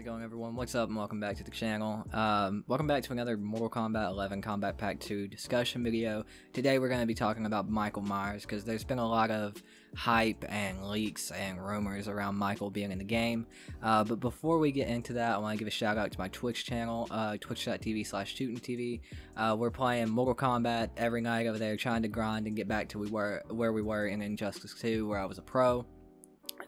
it going everyone? What's up and welcome back to the channel. Um, welcome back to another Mortal Kombat 11 Kombat Pack 2 discussion video. Today we're going to be talking about Michael Myers because there's been a lot of hype and leaks and rumors around Michael being in the game. Uh, but before we get into that, I want to give a shout out to my Twitch channel, uh, twitch.tv slash TV. Uh, we're playing Mortal Kombat every night over there, trying to grind and get back to we were where we were in Injustice 2, where I was a pro.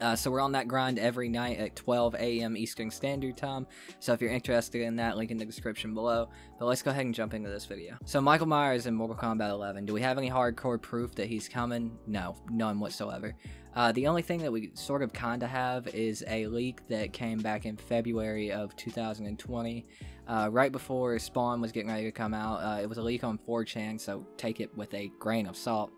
Uh, so we're on that grind every night at 12 a.m. Eastern Standard Time. So if you're interested in that, link in the description below. But let's go ahead and jump into this video. So Michael Myers in Mortal Kombat 11. Do we have any hardcore proof that he's coming? No, none whatsoever. Uh, the only thing that we sort of kind of have is a leak that came back in February of 2020, uh, right before Spawn was getting ready to come out. Uh, it was a leak on 4chan, so take it with a grain of salt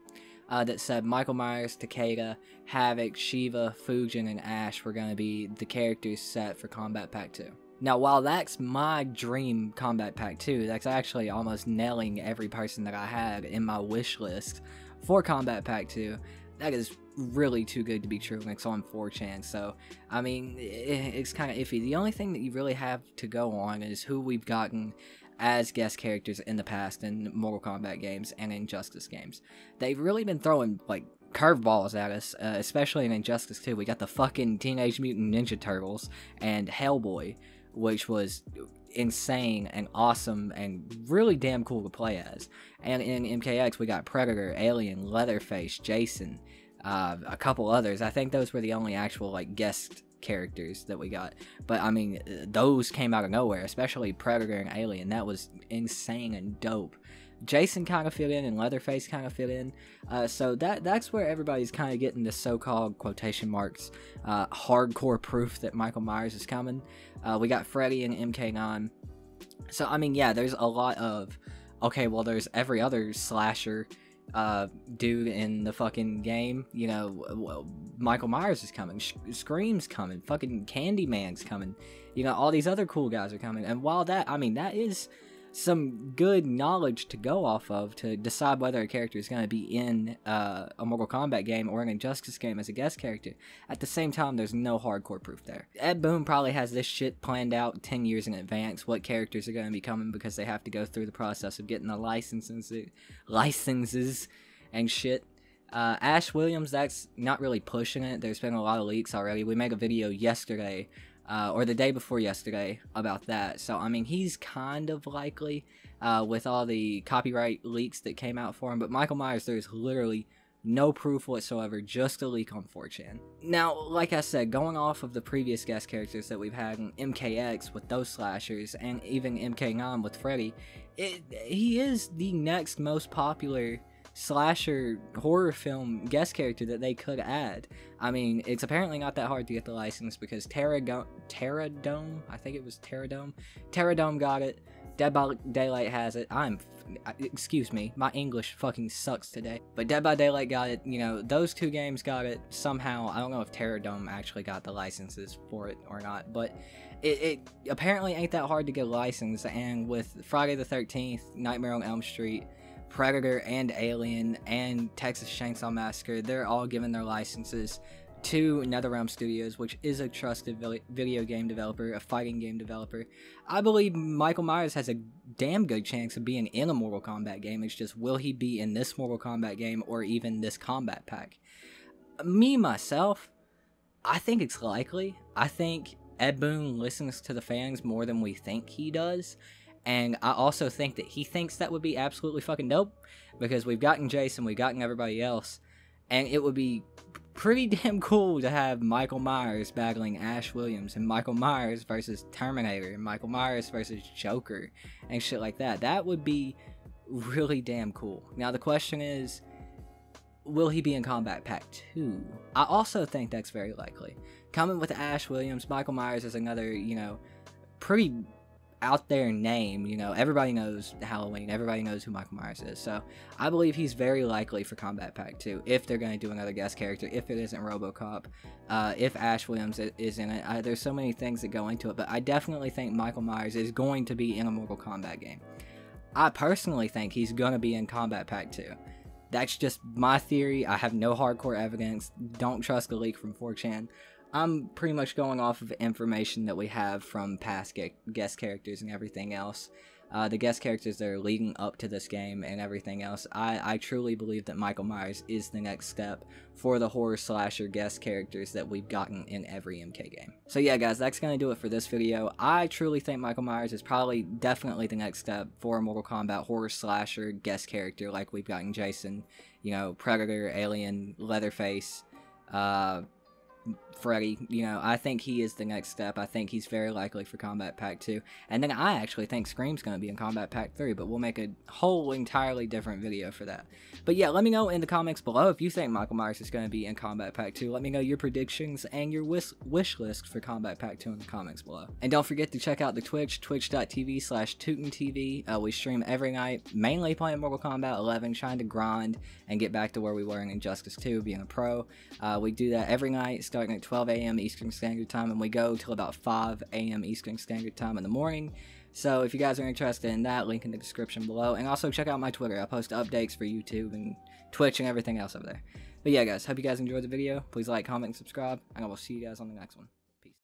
uh, that said Michael Myers, Takeda, Havoc, Shiva, Fujin, and Ash were going to be the characters set for Kombat Pack 2. Now, while that's my dream Kombat Pack 2, that's actually almost nailing every person that I had in my wish list for Kombat Pack 2. That is really too good to be true, it's on 4chan, so, I mean, it's kind of iffy. The only thing that you really have to go on is who we've gotten as guest characters in the past in Mortal Kombat games and Injustice games. They've really been throwing like curveballs at us, uh, especially in Injustice 2. We got the fucking Teenage Mutant Ninja Turtles and Hellboy, which was insane and awesome and really damn cool to play as. And in MKX, we got Predator, Alien, Leatherface, Jason, uh, a couple others. I think those were the only actual like guest characters that we got. But I mean, those came out of nowhere, especially Predator and Alien. That was insane and dope. Jason kind of fit in and Leatherface kind of fit in. Uh, so that that's where everybody's kind of getting the so-called quotation marks uh, hardcore proof that Michael Myers is coming. Uh, we got Freddy and MK9. So I mean, yeah, there's a lot of okay. Well, there's every other slasher uh, dude in the fucking game. You know, well, Michael Myers is coming, Sh- Scream's coming, fucking Candyman's coming. You know, all these other cool guys are coming. And while that, I mean, that is some good knowledge to go off of to decide whether a character is going to be in uh, a Mortal Kombat game or an Injustice game as a guest character. At the same time, there's no hardcore proof there. Ed Boon probably has this shit planned out 10 years in advance, what characters are going to be coming because they have to go through the process of getting the licenses, licenses and shit. Uh, Ash Williams, that's not really pushing it. There's been a lot of leaks already. We made a video yesterday uh, or the day before yesterday about that. So, I mean, he's kind of likely uh, with all the copyright leaks that came out for him. But Michael Myers, there's literally no proof whatsoever, just a leak on 4chan. Now, like I said, going off of the previous guest characters that we've had in MKX with those slashers, and even MK9 with Freddy, it, he is the next most popular slasher horror film guest character that they could add. I mean, it's apparently not that hard to get the license because Terra Terrordrome, I think it was Terrordrome, Terrordrome got it. Dead by Daylight has it. I'm, excuse me, my English fucking sucks today. But Dead by Daylight got it. You know, those two games got it somehow. I don't know if Terrordrome actually got the licenses for it or not, but it, it apparently ain't that hard to get a license. And with Friday the 13th, Nightmare on Elm Street, Predator and Alien and Texas Chainsaw Massacre, they're all given their licenses to NetherRealm Studios, which is a trusted video game developer, a fighting game developer. I believe Michael Myers has a damn good chance of being in a Mortal Kombat game. It's just, will he be in this Mortal Kombat game or even this Kombat Pack? Me, myself, I think it's likely. I think Ed Boon listens to the fans more than we think he does. And I also think that he thinks that would be absolutely fucking dope because we've gotten Jason, we've gotten everybody else, and it would be pretty damn cool to have Michael Myers battling Ash Williams and Michael Myers versus Terminator and Michael Myers versus Joker and shit like that. That would be really damn cool. Now the question is will he be in Kombat Pack 2? I also think that's very likely. Coming with Ash Williams, Michael Myers is another, you know, pretty out there name, you know, everybody knows Halloween, everybody knows who Michael Myers is. So I believe he's very likely for Kombat Pack 2 if they're going to do another guest character, if it isn't Robocop, uh, if Ash Williams is in it. I, there's so many things that go into it, but I definitely think Michael Myers is going to be in a Mortal Kombat game. I personally think he's going to be in Kombat Pack 2. That's just my theory. I have no hardcore evidence. Don't trust the leak from 4chan. I'm pretty much going off of information that we have from past guest characters and everything else. Uh, the guest characters that are leading up to this game and everything else. I, I truly believe that Michael Myers is the next step for the horror slasher guest characters that we've gotten in every MK game. So yeah guys, that's going to do it for this video. I truly think Michael Myers is probably definitely the next step for a Mortal Kombat horror slasher guest character like we've gotten Jason, you know, Predator, Alien, Leatherface, uh, Freddy, you know, I think he is the next step. I think he's very likely for Kombat Pack 2. And then I actually think Scream's going to be in Kombat Pack 3, but we'll make a whole entirely different video for that. But yeah, let me know in the comments below if you think Michael Myers is going to be in Kombat Pack 2. Let me know your predictions and your wish, wish list for Kombat Pack 2 in the comments below. And don't forget to check out the Twitch, twitch.tv slash TV. Uh, we stream every night, mainly playing Mortal Kombat 11, trying to grind and get back to where we were in Injustice 2, being a pro. Uh, we do that every night, starting at 12 a.m. Eastern Standard Time, and we go till about 5 a.m. Eastern Standard Time in the morning. So if you guys are interested in that, link in the description below. And also check out my Twitter. I post updates for YouTube and Twitch and everything else over there. But yeah, guys, hope you guys enjoyed the video. Please like, comment, and subscribe, and I will see you guys on the next one.